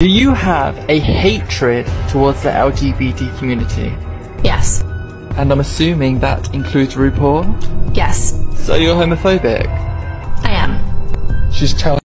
Do you have a hatred towards the LGBT community? Yes. And I'm assuming that includes RuPaul? Yes. So you're homophobic? I am. She's telling.